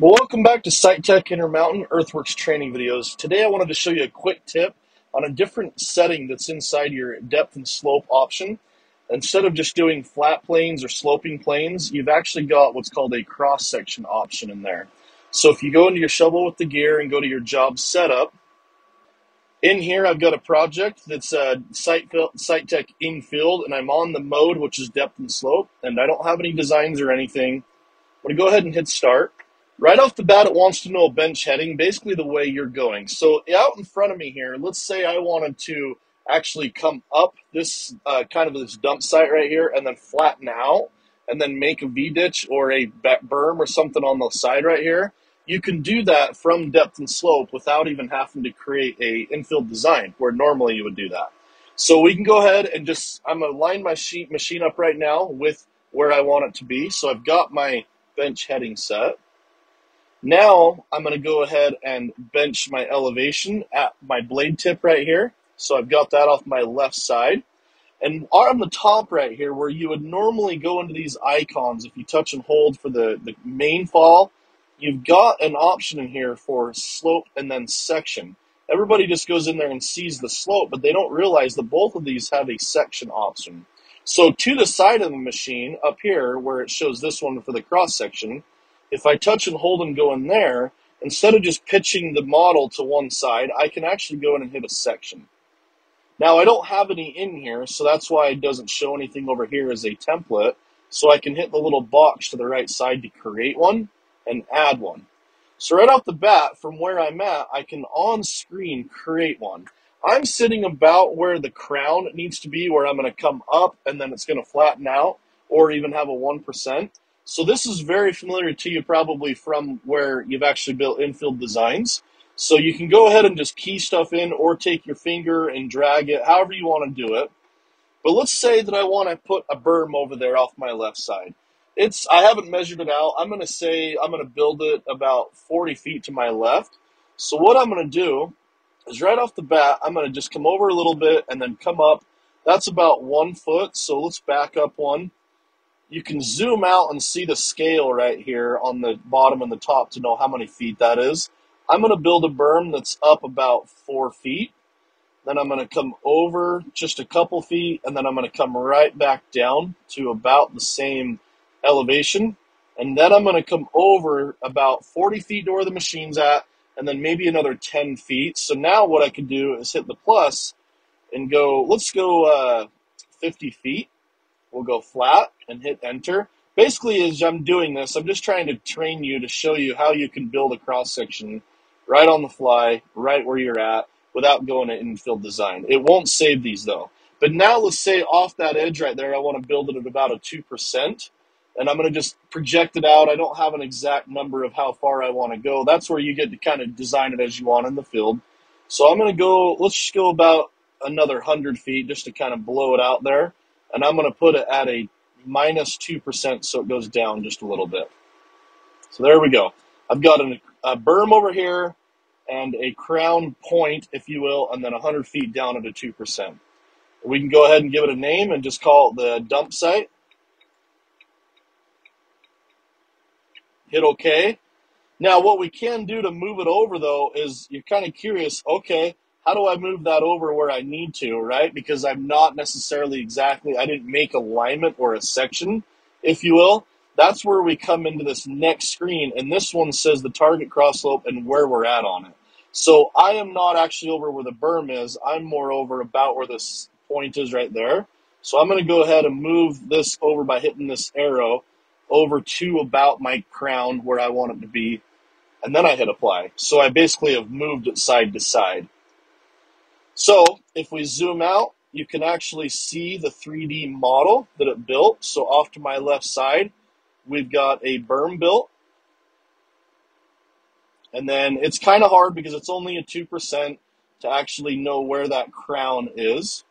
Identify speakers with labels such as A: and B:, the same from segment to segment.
A: Well, welcome back to SITECH Intermountain Earthworks training videos. Today I wanted to show you a quick tip on a different setting that's inside your depth and slope option. Instead of just doing flat planes or sloping planes, you've actually got what's called a cross section option in there. So if you go into your shovel with the gear and go to your job setup, in here I've got a project that's a Site SITECH infield and I'm on the mode which is depth and slope and I don't have any designs or anything. I'm going to go ahead and hit start. Right off the bat, it wants to know a bench heading, basically the way you're going. So out in front of me here, let's say I wanted to actually come up this uh, kind of this dump site right here and then flatten out and then make a V-ditch or a berm or something on the side right here. You can do that from depth and slope without even having to create a infield design where normally you would do that. So we can go ahead and just, I'm gonna line my sheet machine up right now with where I want it to be. So I've got my bench heading set. Now I'm going to go ahead and bench my elevation at my blade tip right here. So I've got that off my left side. And on the top right here, where you would normally go into these icons, if you touch and hold for the, the main fall, you've got an option in here for slope and then section. Everybody just goes in there and sees the slope, but they don't realize that both of these have a section option. So to the side of the machine, up here, where it shows this one for the cross section, if I touch and hold and go in there, instead of just pitching the model to one side, I can actually go in and hit a section. Now I don't have any in here, so that's why it doesn't show anything over here as a template. So I can hit the little box to the right side to create one and add one. So right off the bat, from where I'm at, I can on screen create one. I'm sitting about where the crown needs to be, where I'm going to come up and then it's going to flatten out or even have a 1%. So this is very familiar to you probably from where you've actually built infield designs. So you can go ahead and just key stuff in or take your finger and drag it, however you want to do it. But let's say that I want to put a berm over there off my left side. It's I haven't measured it out. I'm going to say I'm going to build it about 40 feet to my left. So what I'm going to do is right off the bat, I'm going to just come over a little bit and then come up. That's about one foot. So let's back up one you can zoom out and see the scale right here on the bottom and the top to know how many feet that is. I'm going to build a berm that's up about four feet. Then I'm going to come over just a couple feet, and then I'm going to come right back down to about the same elevation. And then I'm going to come over about 40 feet to where the machine's at, and then maybe another 10 feet. So now what I can do is hit the plus and go, let's go uh, 50 feet. We'll go flat and hit enter. Basically, as I'm doing this, I'm just trying to train you to show you how you can build a cross section right on the fly, right where you're at, without going to infield design. It won't save these though. But now let's say off that edge right there, I want to build it at about a 2%. And I'm going to just project it out. I don't have an exact number of how far I want to go. That's where you get to kind of design it as you want in the field. So I'm going to go, let's just go about another 100 feet just to kind of blow it out there and I'm going to put it at a minus 2% so it goes down just a little bit. So there we go. I've got an, a berm over here and a crown point, if you will, and then 100 feet down at a 2%. We can go ahead and give it a name and just call it the dump site. Hit OK. Now, what we can do to move it over, though, is you're kind of curious, okay, how do I move that over where I need to, right? Because I'm not necessarily exactly, I didn't make alignment or a section, if you will. That's where we come into this next screen, and this one says the target cross slope and where we're at on it. So I am not actually over where the berm is. I'm more over about where this point is right there. So I'm going to go ahead and move this over by hitting this arrow over to about my crown where I want it to be. And then I hit apply. So I basically have moved it side to side. So if we zoom out, you can actually see the 3D model that it built. So off to my left side, we've got a berm built. And then it's kind of hard because it's only a 2% to actually know where that crown is.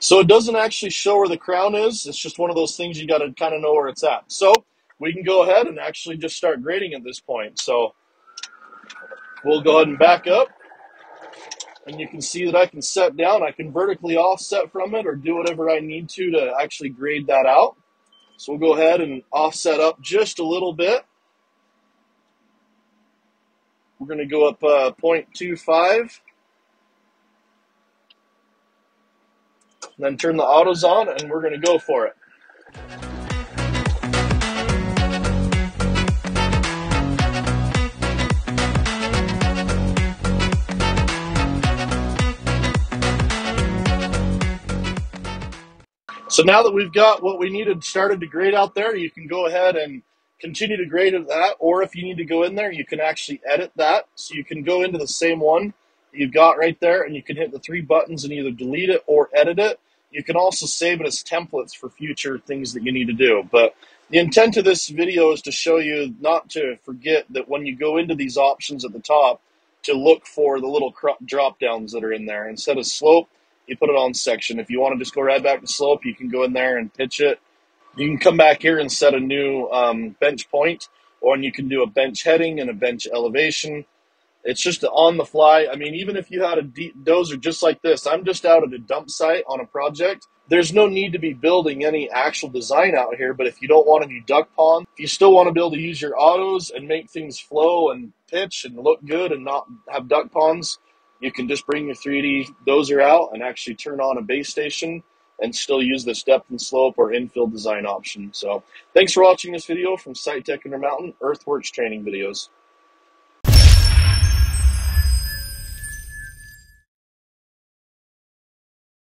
A: So it doesn't actually show where the crown is. It's just one of those things you got to kind of know where it's at. So we can go ahead and actually just start grading at this point. So We'll go ahead and back up. And you can see that I can set down. I can vertically offset from it or do whatever I need to to actually grade that out. So we'll go ahead and offset up just a little bit. We're going to go up uh, 0.25. Then turn the autos on and we're going to go for it. So now that we've got what we needed started to grade out there, you can go ahead and continue to grade at that. Or if you need to go in there, you can actually edit that. So you can go into the same one you've got right there and you can hit the three buttons and either delete it or edit it. You can also save it as templates for future things that you need to do. But the intent of this video is to show you not to forget that when you go into these options at the top, to look for the little drop downs that are in there. Instead of slope, you put it on section. If you want to just go right back to slope, you can go in there and pitch it. You can come back here and set a new um, bench point, or you can do a bench heading and a bench elevation. It's just on the fly. I mean, even if you had a deep dozer just like this, I'm just out at a dump site on a project. There's no need to be building any actual design out here, but if you don't want to do duck pond, if you still want to be able to use your autos and make things flow and pitch and look good and not have duck ponds, you can just bring your 3D dozer out and actually turn on a base station and still use this depth and slope or infield design option. So thanks for watching this video from SITECH Intermountain Earthworks training videos.